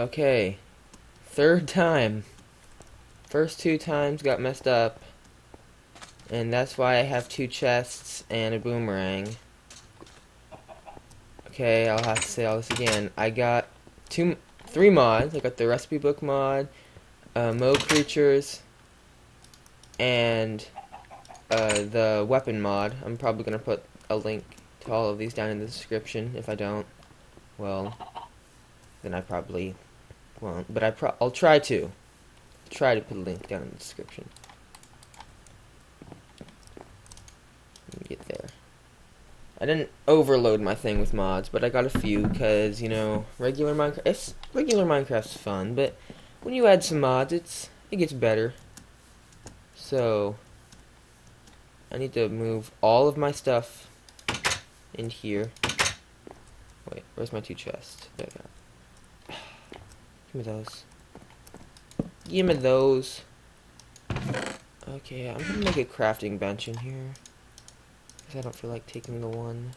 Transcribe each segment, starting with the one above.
Okay. Third time. First two times got messed up. And that's why I have two chests and a boomerang. Okay, I'll have to say all this again. I got two, three mods. I got the recipe book mod, uh, Mo Creatures, and uh, the weapon mod. I'm probably going to put a link to all of these down in the description. If I don't, well, then I probably won't. But I pro I'll try to. Try to put a link down in the description. Get there. I didn't overload my thing with mods, but I got a few because you know regular Minecraft. It's regular Minecraft's fun, but when you add some mods, it's it gets better. So I need to move all of my stuff in here. Wait, where's my two chests? There they go. Give me those. Give me those. Okay, I'm gonna make a crafting bench in here. Because I don't feel like taking the one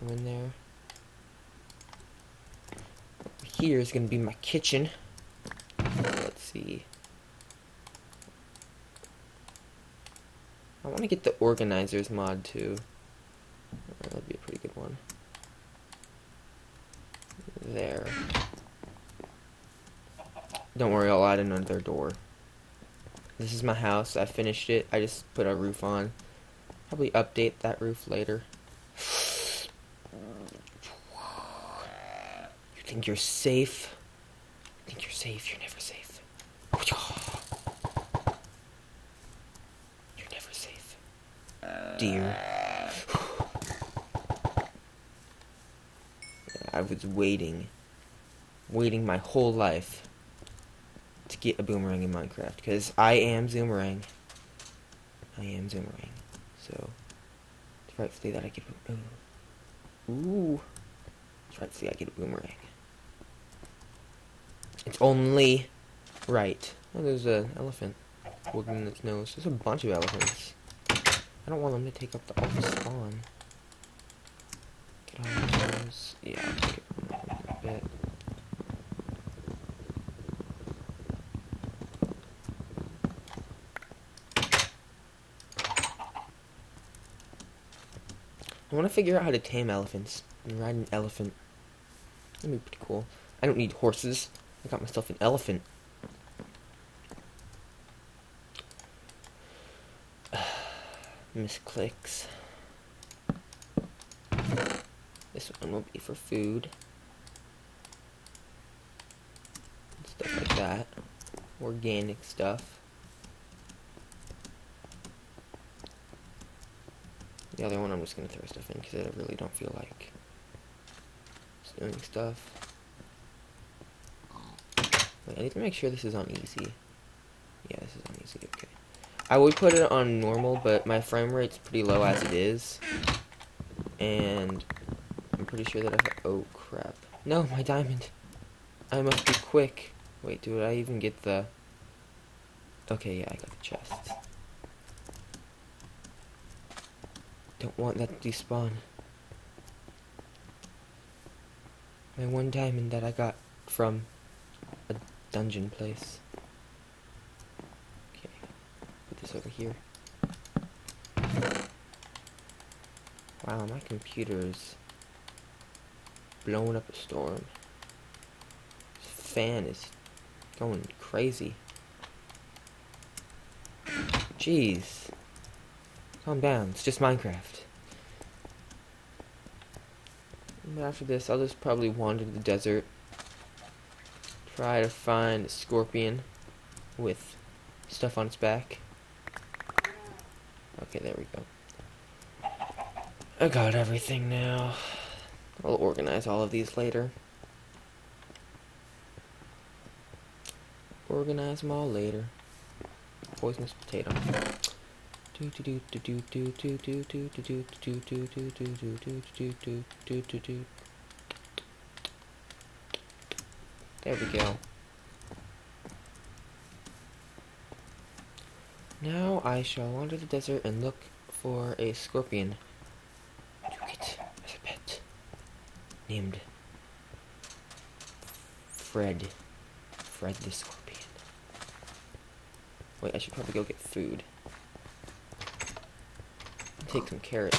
I'm in there. Here is gonna be my kitchen. Let's see. I want to get the organizers mod too. Uh, that'd be a pretty good one. There. Don't worry, I'll add another door. This is my house. I finished it. I just put a roof on. Probably update that roof later. You think you're safe? You think you're safe? You're never safe. You're never safe. Dear. I was waiting. Waiting my whole life to get a boomerang in Minecraft. Because I am Zumerang. I am Zumerang. So, it's rightfully that I get a Ooh. It's rightfully I get a boomerang. It's only right. Oh, there's an elephant wiggling its nose. There's a bunch of elephants. I don't want them to take up the spawn. Get all those. Yeah, I'll take it a bit. I want to figure out how to tame elephants and ride an elephant. That'd be pretty cool. I don't need horses. I got myself an elephant. Misclicks. This one will be for food. Stuff like that. Organic stuff. The other one I'm just going to throw stuff in because I really don't feel like doing stuff. Wait, I need to make sure this is on easy. Yeah, this is on easy, okay. I would put it on normal, but my frame rate's pretty low as it is. And I'm pretty sure that I have... Oh, crap. No, my diamond. I must be quick. Wait, did I even get the... Okay, yeah, I got the chest. Don't want that to despawn. My one diamond that I got from a dungeon place. Okay, put this over here. Wow, my computer's blowing up a storm. This fan is going crazy. Jeez. Calm down, it's just Minecraft. But after this, I'll just probably wander the desert. Try to find a scorpion with stuff on its back. Okay, there we go. I got everything now. I'll organize all of these later. Organize them all later. Poisonous potato. There we go. Now I shall wander the desert and look for a scorpion to get as a pet named Fred. Fred the scorpion. Wait, I should probably go get food. Take some carrots.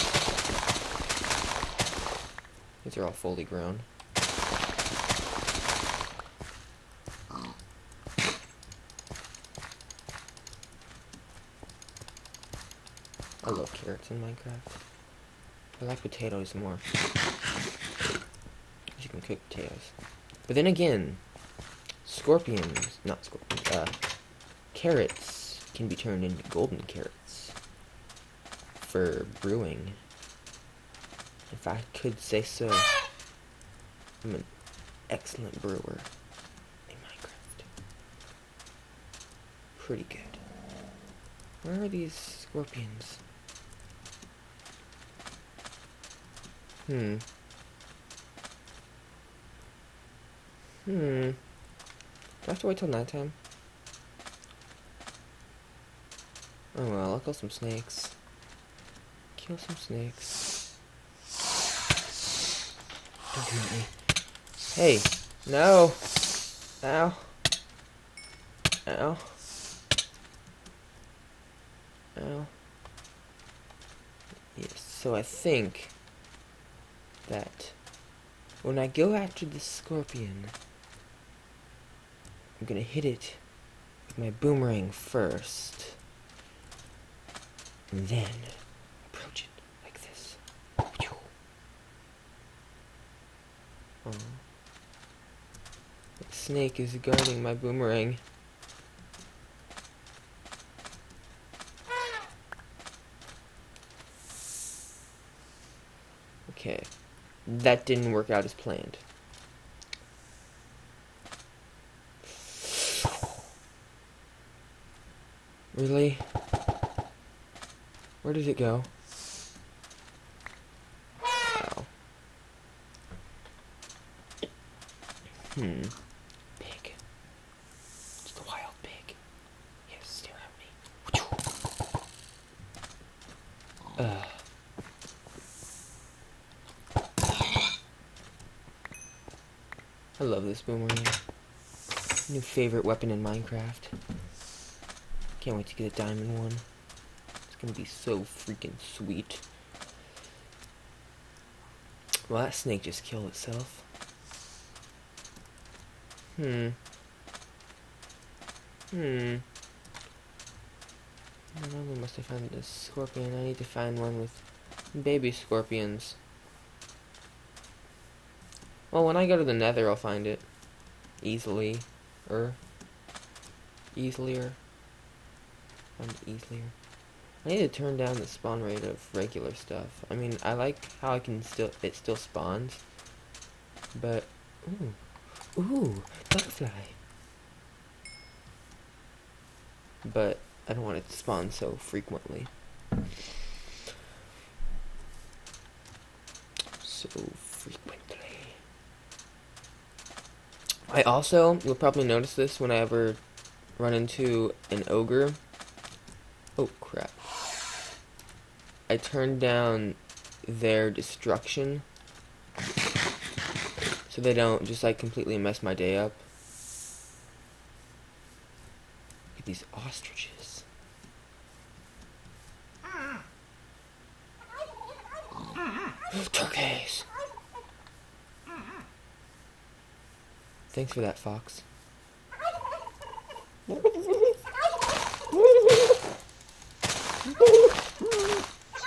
These are all fully grown. I love carrots in Minecraft. I like potatoes more. You can cook potatoes. But then again, scorpions, not scorpions, uh, carrots can be turned into golden carrots for brewing. If I could say so, I'm an excellent brewer in Minecraft. Pretty good. Where are these scorpions? Hmm. Hmm. Do I have to wait till nighttime? Oh well, I'll kill some snakes. Kill some snakes. Don't at me. Hey! No! Ow. Ow. Ow. Yes, so I think that when I go after the scorpion, I'm gonna hit it with my boomerang first. And then approach it like this. The snake is guarding my boomerang. Okay. That didn't work out as planned. Really? Where did it go? Hmm. Pig. It's the wild pig. Yes, stare at me. I love this boomerang. New favorite weapon in Minecraft. Can't wait to get a diamond one. It's gonna be so freaking sweet. Well, that snake just killed itself. Hmm. Hmm. Only must have found a scorpion, I need to find one with baby scorpions. Well, when I go to the nether, I'll find it. Easily. Er. Easilier. Find easilier. I need to turn down the spawn rate of regular stuff. I mean, I like how I can still, it still spawns. But, ooh. Ooh, butterfly. But, I don't want it to spawn so frequently. So frequently. I also, you'll probably notice this when I ever run into an ogre. Oh crap. I turned down their destruction so they don't just like completely mess my day up. Look at these ostriches. Turkeys! Thanks for that, Fox.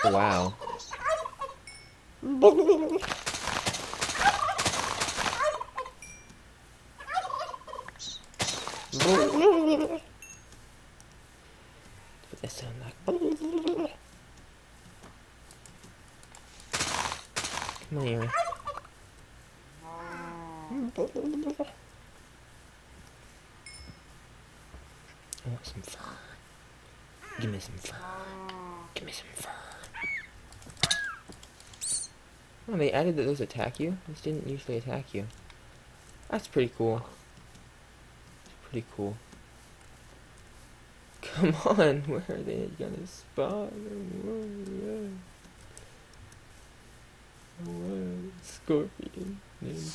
Wow. What that sound like? Come here. I want some fur. Give me some fur. Give me some fur. Oh, they added that those attack you? This didn't usually attack you. That's pretty cool. Pretty cool. Come on, where are they gonna spawn? What? Scorpion named